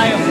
tayo.